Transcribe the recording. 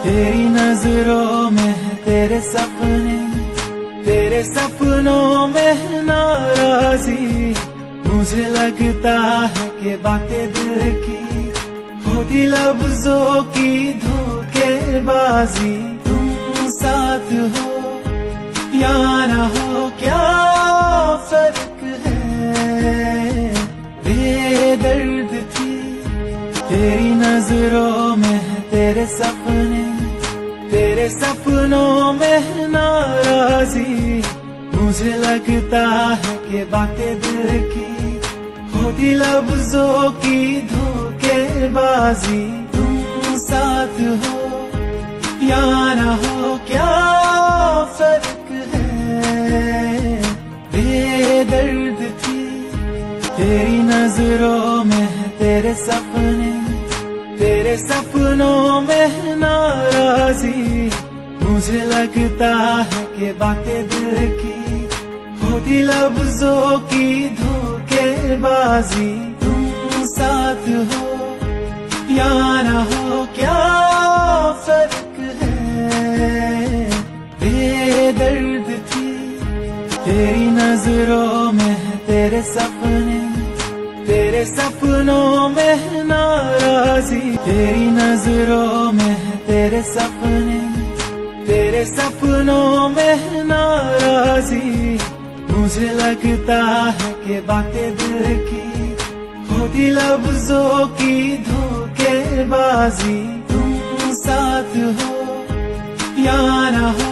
तेरी नज़रों में तेरे सपने, तेरे सपनों में नाराजी। मुझे लगता है कि बातें दिल की होती लफ्जों की धोखेबाजी। तुम साथ हो या ना हो, क्या फ़र्क है? बेदर्द थी तेरी नज़रों में तेरे सपने तेरे सपनों में नाराजी। मुझे लगता है कि बातें दिल की होती लफ्जों की धोखेबाजी। तुम साथ हो या ना हो, क्या फ़र्क है? बेदर्द थी तेरी नज़रों में तेरे सपने। तेरे सपनों में नाराजी। मुझे लगता है कि बातें दिल की होती लफ्जों की धोखेबाजी। तुम साथ हो या ना हो, क्या फ़र्क है? बेदर्द थी तेरी नज़रों में तेरे सपने। तेरे सपनों में नाराजी तेरी नज़रों में तेरे सपने, तेरे सपनों में नाराजी। मुझे लगता है कि बातें दिल की होती लफ्जों की धोखेबाजी। तुम साथ हो या ना हो